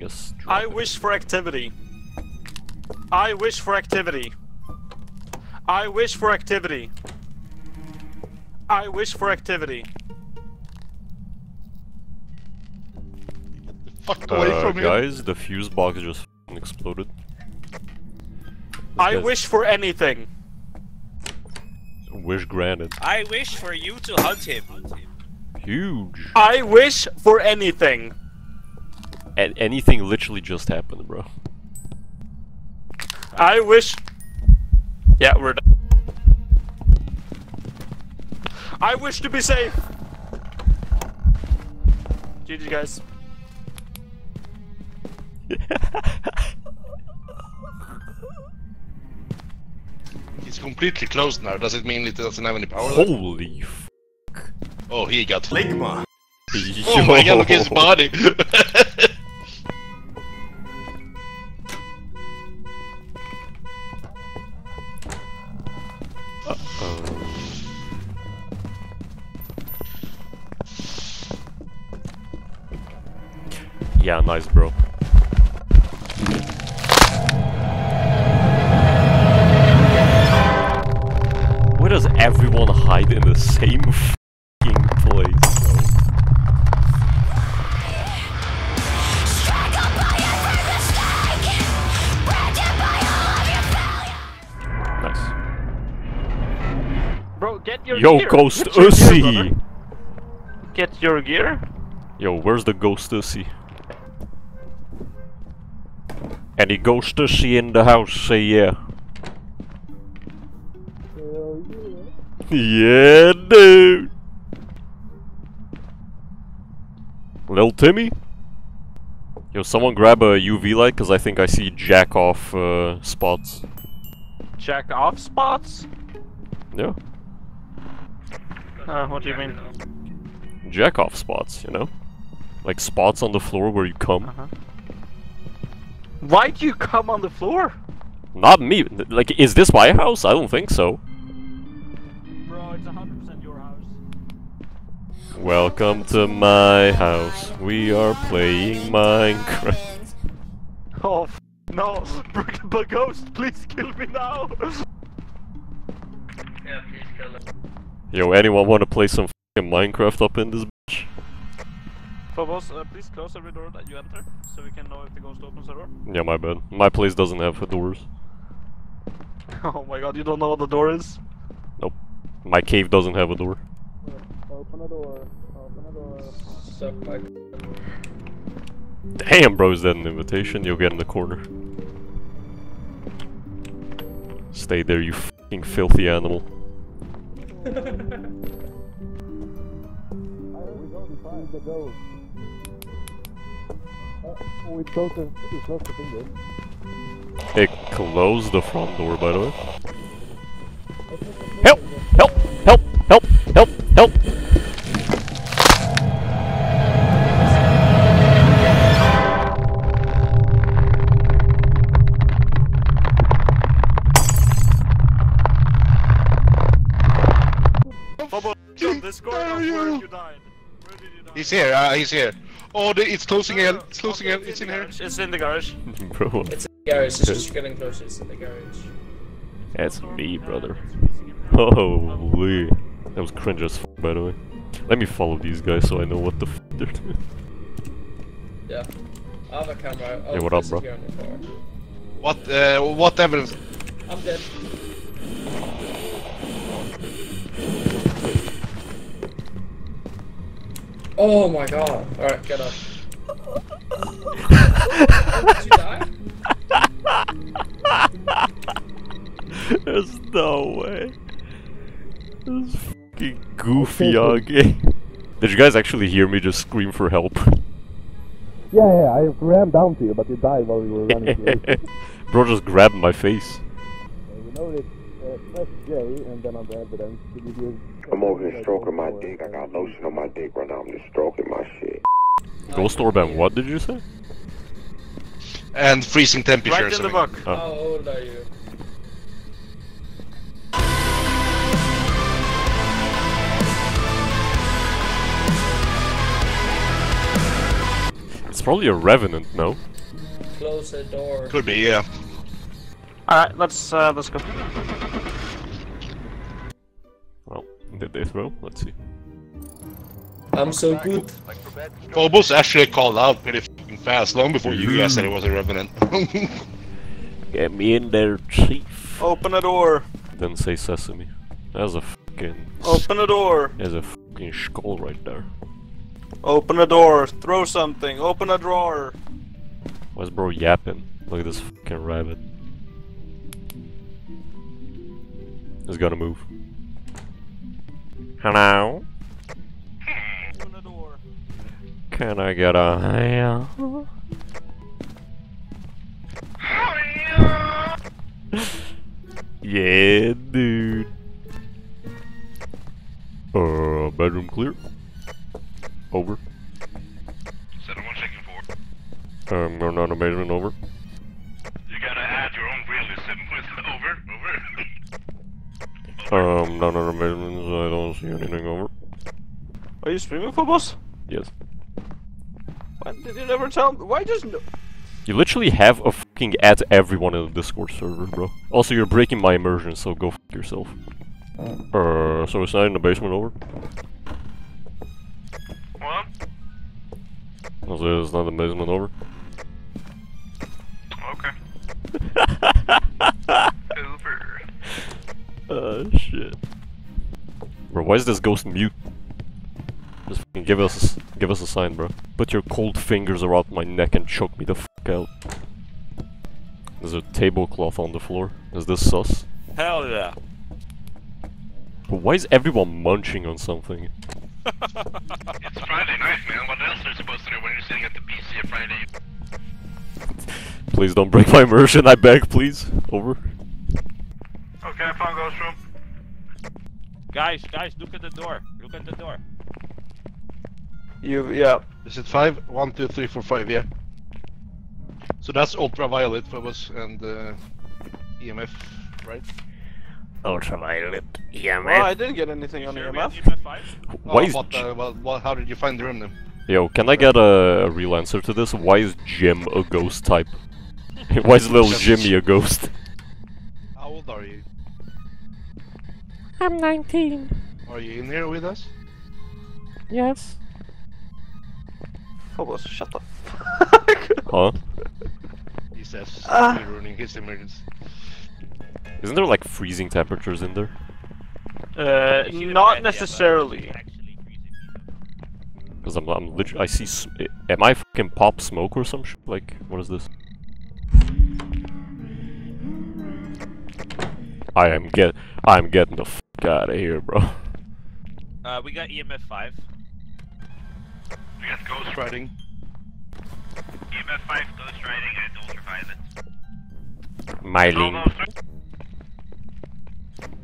guess. I wish for activity. I wish for activity. I wish for activity. I wish for activity. Fuck away Uh, from me. guys, the fuse box just f***ing exploded. I wish for anything. Wish granted. I wish for you to hunt him. Huge. I wish for anything. And anything literally just happened, bro. I wish. Yeah, we're done. I wish to be safe. GG, guys. He's completely closed now. Does it mean it doesn't have any power? Holy f. Oh, he got. Ligma. Oh my god, look at his body! Yeah, nice, bro. Why does everyone hide in the same f***ing place? Nice. Bro, get your Yo, gear. Ghost Get your gear, Uzi! Get your gear. Yo, where's the Ghost Uzi? Any Uzi in the house? Say yeah. Yeah, dude. Lil Timmy? Yo, someone grab a UV light, cause I think I see jack off uh, spots. Jack off spots? Yeah, Uh, what do you mean? jack off spots, you know? Like spots on the floor where you come. Uh-huh. Why'd you come on the floor? Not me. Like, is this my house? I don't think so. Bro, it's 100% your house. Welcome to my house. We are playing Minecraft. Oh, f no. But Ghost, please kill me now. Yo, anyone want to play some fing Minecraft up in this bitch? Phobos, uh, please close every door that you enter, so we can know if the ghost opens the door. Yeah, my bad. My place doesn't have a doors. Oh my god, you don't know what the door is? Nope. My cave doesn't have a door. Open the door. Open the door. Suck my. Damn, bro, is that an invitation? You'll get in the corner. Stay there, you fucking filthy animal. We go to find the ghost. Uh, we close the, we close the finger. It closed the front door, by the way. Help! Help! Help! Help! Help! Help! Phobos, on Discord, Where where you? you died. Where did you die? He's here, uh, he's here. Oh, the, it's closing No, no, in. It's closing Okay, in. It's in the here. It's in the garage. bro. It's in the garage. It's just getting closer. It's in the garage. That's me, brother. It's freezing in here. Holy. That was cringe as fuck, by the way. Let me follow these guys so I know what the f they're doing. Yeah. I have a camera. I'll Hey, what up, bro? it here on your car. What? Uh, what evidence? I'm dead. Oh my god. Alright, get up. oh, did you die? There's no way. This fucking goofy game. Did you guys actually hear me just scream for help? Yeah, yeah, I ran down to you, but you died while you were running. Bro just grabbed my face. You know it. Uh, press J and then on the evidence. Did you do I'm over here stroking my dick. I got lotion on my dick right now. I'm just stroking my shit. Ghost Orb and what did you say? And freezing temperature. Right in the something. book. Oh. How old are you? It's It's probably a revenant, no? Close the door. Could be, yeah. Alright, let's uh, let's go. Well, did they throw? Let's see. I'm so good. Phobos actually called out pretty fucking fast, long before you guys said it was a revenant. Get me in there, chief. Open the door. Then say sesame. There's a fucking. Open the door. There's a fucking skull right there. Open the door. Throw something. Open a drawer. Why's bro yapping? Look at this fucking rabbit. He's gonna move. Hello? Open the door. Can I get a Yeah, dude. Uh, bedroom clear. Over. Seven one checking four. Um, we're not a basement over. Um, none of the basements. I don't see anything over. Are you streaming Phobos? Yes. Why did you never tell me? Why just no? You literally have a fucking at everyone in the Discord server, bro. Also, you're breaking my immersion, so go fuck yourself. Uh, so it's not in the basement over? What? Also, it's not in the basement over? Okay. Over. Uh, shit. Bro, why is this ghost mute? Just fucking give us, give us a sign, bro. Put your cold fingers around my neck and choke me the fuck out. There's a tablecloth on the floor. Is this sus? Hell yeah. But why is everyone munching on something? It's Friday night, man. What else are you supposed to do when you're sitting at the PC on Friday? Please don't break my immersion, I beg, please. Over. Okay, I found ghost room. Guys, guys, look at the door. Look at the door. You yeah. Is it five? One, two, three, four, five, yeah. So that's ultraviolet for us and uh, EMF, right? Ultraviolet. EMF. Well, I didn't get anything on EMF. Why Oh, is what, uh, well, well, how did you find the room then? Yo, can I get a, a real answer to this? Why is Jim a ghost type? Why is little Jimmy a ghost? How old are you? I'm 19. Are you in here with us? Yes. Phobos, shut the Huh? He says, we're ruining his emergency. Isn't there like freezing temperatures in there? Uh, not necessarily. Because I'm, I'm literally, I see, am I fucking pop smoke or some shit? Like, what is this? I am get, I'm getting the fuck out of here, bro. Uh, we got EMF 5. We got ghost writing. EMF 5, Ghost Writing, and Ultraviolet. Myling.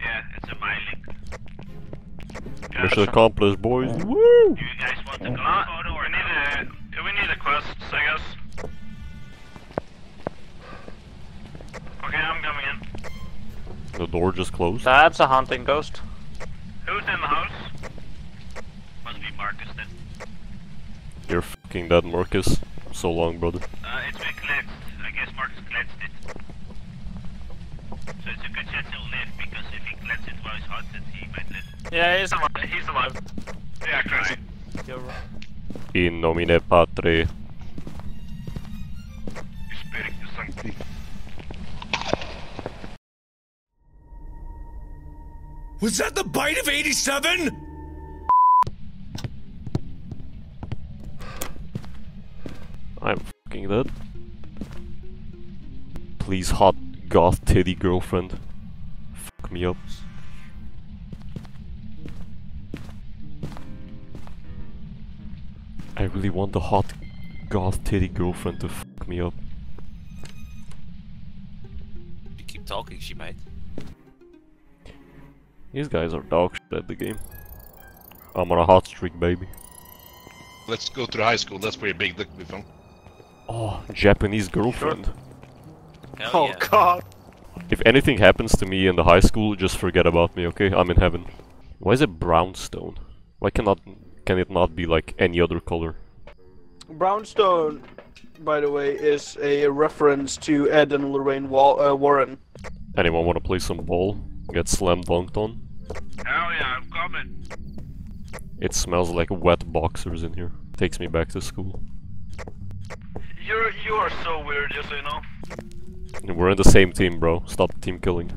Yeah, it's a Myling. Mission accomplished, boys. Woo! You guys want a glass photo or We need a, we need a quest, I guess. Okay, I'm coming in. The door just closed. That's a hunting ghost. Who's in the house? Must be Marcus then. You're fucking dead, Marcus. So long, brother. Uh, it's been cleansed. I guess Marcus cleansed it. So it's a good chance he'll live, because if he cleansed it while he's haunted, he might live. Yeah, he's alive. He's alive. Yeah, crazy. In nomine Patre. Was that the bite of 87? I'm fucking dead. Please, hot goth titty girlfriend. Fuck me up. I really want the hot goth titty girlfriend to fuck me up. If you keep talking, she might. These guys are dog shit at the game. I'm on a hot streak, baby. Let's go to the high school, that's where pretty big that be found. Oh, Japanese girlfriend. Hell Oh yeah. god. If anything happens to me in the high school, just forget about me, okay? I'm in heaven. Why is it brownstone? Why cannot can it not be like any other color? Brownstone, by the way, is a reference to Ed and Lorraine Wal- uh, Warren. Anyone wanna play some ball? Get slam dunked on? Hell yeah, I'm coming. It smells like wet boxers in here. Takes me back to school. You're you are so weird, just so you know. We're in the same team, bro. Stop team killing.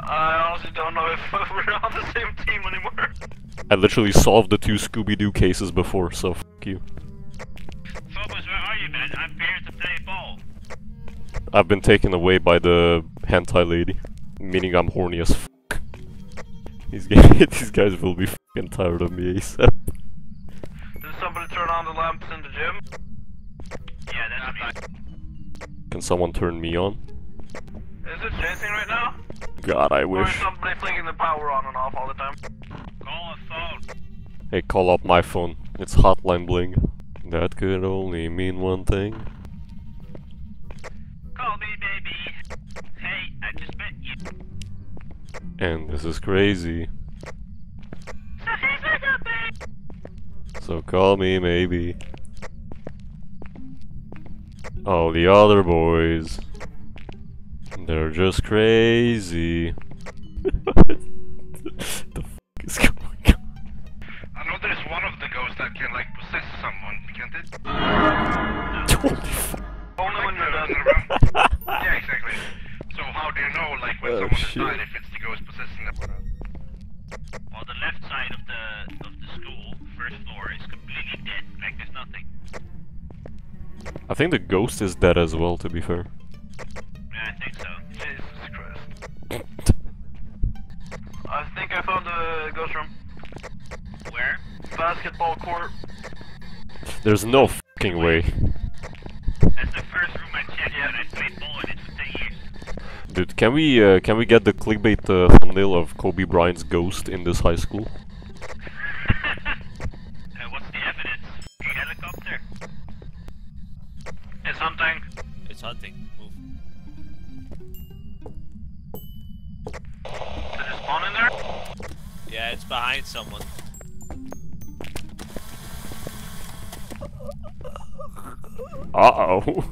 I honestly don't know if we're on the same team anymore. I literally solved the two Scooby-Doo cases before, so f you. Phobos, where are you, man? I'm here to play ball. I've been taken away by the hentai lady, meaning I'm horny as f. These guys, these guys will be fucking tired of me ASAP. Did somebody turn on the lamps in the gym? Yeah, that's me. Can someone turn me on? Is it chasing right now? God, I Or is wish. somebody flicking the power on and off all the time? Call a phone. Hey, call up my phone. It's hotline bling. That could only mean one thing. And this is crazy. So call me maybe. Oh, the other boys. They're just crazy. floor, dead. Like, there's nothing. I think the ghost is dead as well, to be fair. Yeah, I think so. Jesus Christ. I think I found the ghost room. Where? Basketball court. There's no fucking way. That's the first room I checked when I played ball in it for 10 years. Dude, can we uh, can we get the clickbait uh, thumbnail of Kobe Bryant's ghost in this high school? Uh, what's the evidence? A helicopter? It's hunting. It's hunting. Move. Did it spawn in there? Yeah, it's behind someone. Uh-oh.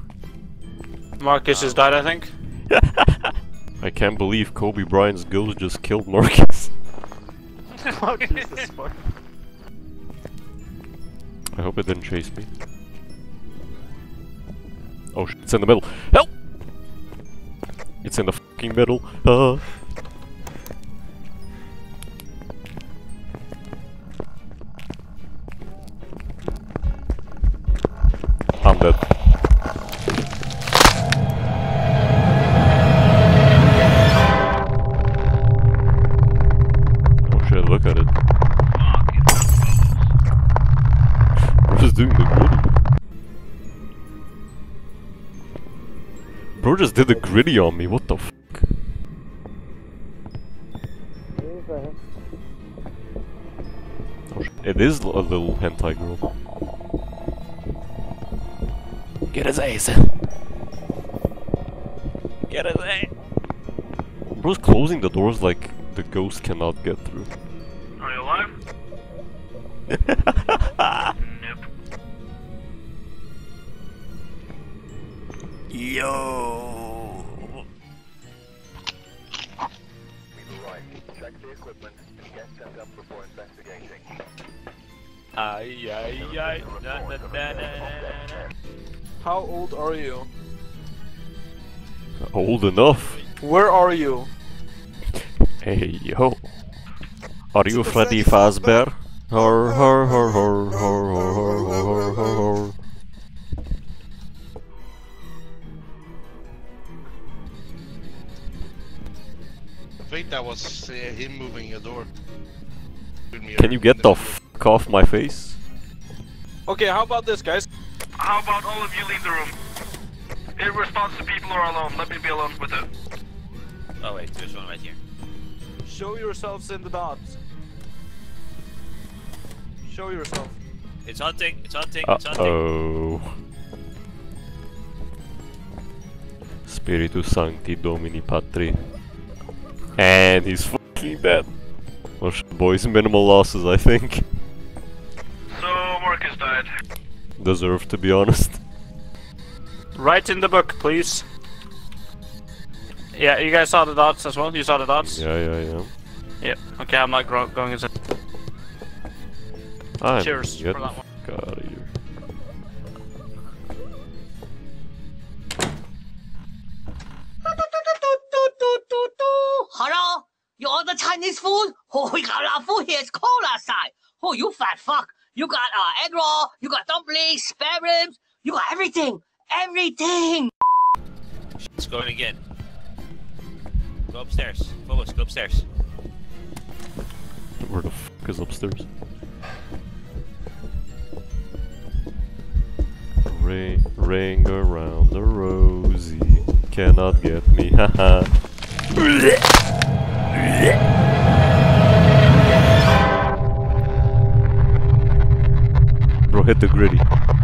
Marcus has died, I think. I can't believe Kobe Bryant's ghost just killed Marcus. Jesus fuck. I hope it didn't chase me. Oh shit, it's in the middle. Help! It's in the fucking middle. Uh. Bro just did the gritty on me, what the fuck? Oh, it is a little hentai girl. Get his ass! Get his ass! Bro's closing the doors like the ghost cannot get through. Are you alive? investigating. Ay, ay, ay. Na, na, na, na, na, na. How old are you? Old enough. Where are you? Hey yo. Are you Freddy Fazbear? Hor hor hor hor hor hor hor hor that was uh, him moving a door. Can you get the fuck off my face? Okay, how about this, guys? How about all of you leave the room? In response to people are alone, let me be alone with it. Oh wait, there's one right here. Show yourselves in the dots. Show yourself. It's hunting, it's hunting, Uh it's hunting. oh. Spiritus Sancti Domini Patri. And he's fucking dead. Well, sh- boys, minimal losses, I think. So, Marcus died. deserve, to be honest. Write in the book, please. Yeah, you guys saw the dots as well? You saw the dots? Yeah, yeah, yeah. Yep. Okay, I'm not gro- going into. I'm Cheers get for that one. You order Chinese food? Oh, we got a lot of food here. It's cold outside. Oh, you fat fuck. You got uh, egg roll, you got dumplings, spare ribs, you got everything. Everything. It's going again. Go upstairs. Phobos, go upstairs. Where the fuck is upstairs? Ring, ring around the rosy, cannot get me, haha. Hit the gritty.